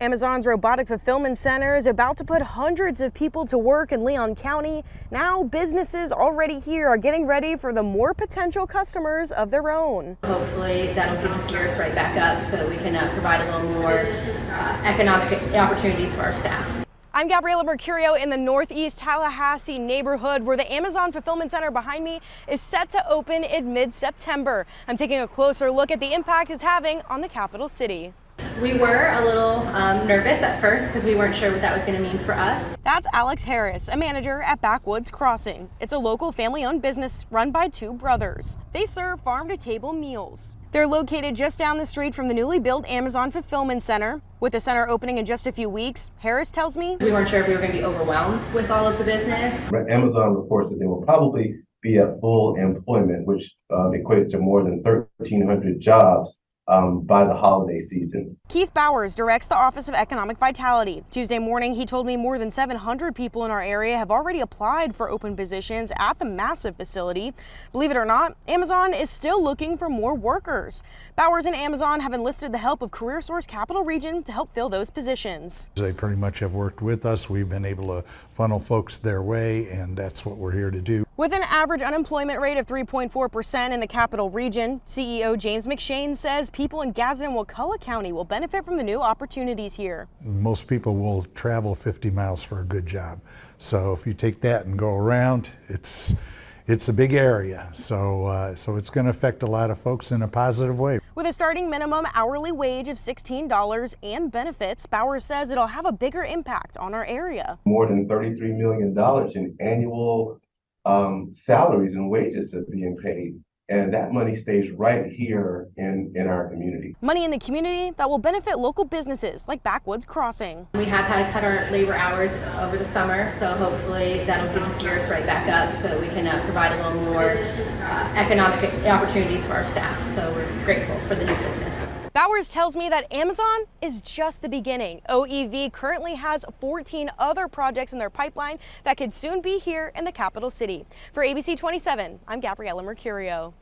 Amazon's robotic fulfillment center is about to put hundreds of people to work in Leon County. Now businesses already here are getting ready for the more potential customers of their own. Hopefully that'll just gear us right back up so we can uh, provide a little more uh, economic opportunities for our staff. I'm Gabriela Mercurio in the Northeast Tallahassee neighborhood where the Amazon Fulfillment Center behind me is set to open in mid-September. I'm taking a closer look at the impact it's having on the capital city. We were a little um, nervous at first because we weren't sure what that was going to mean for us. That's Alex Harris, a manager at Backwoods Crossing. It's a local family owned business run by two brothers. They serve farm to table meals. They're located just down the street from the newly built Amazon Fulfillment Center. With the center opening in just a few weeks, Harris tells me we weren't sure if we were going to be overwhelmed with all of the business. Amazon reports that they will probably be at full employment, which um, equates to more than 1,300 jobs um, by the holiday season. Keith Bowers directs the Office of Economic Vitality. Tuesday morning, he told me more than 700 people in our area have already applied for open positions at the massive facility. Believe it or not, Amazon is still looking for more workers. Bowers and Amazon have enlisted the help of CareerSource Capital Region to help fill those positions. They pretty much have worked with us. We've been able to funnel folks their way, and that's what we're here to do. With an average unemployment rate of 3.4% in the capital region, CEO James McShane says people in Gadsden and Wakulla County will benefit from the new opportunities here. Most people will travel 50 miles for a good job. So if you take that and go around, it's it's a big area, so uh, so it's going to affect a lot of folks in a positive way. With a starting minimum hourly wage of $16 and benefits, Bowers says it'll have a bigger impact on our area. More than $33 million in annual um, salaries and wages that are being paid. And that money stays right here in, in our community. Money in the community that will benefit local businesses like Backwoods Crossing. We have had to cut our labor hours over the summer, so hopefully that'll just gear us right back up so that we can uh, provide a little more uh, economic opportunities for our staff. So we're grateful for the new business. Bowers tells me that Amazon is just the beginning. OEV currently has 14 other projects in their pipeline that could soon be here in the capital city. For ABC 27, I'm Gabriela Mercurio.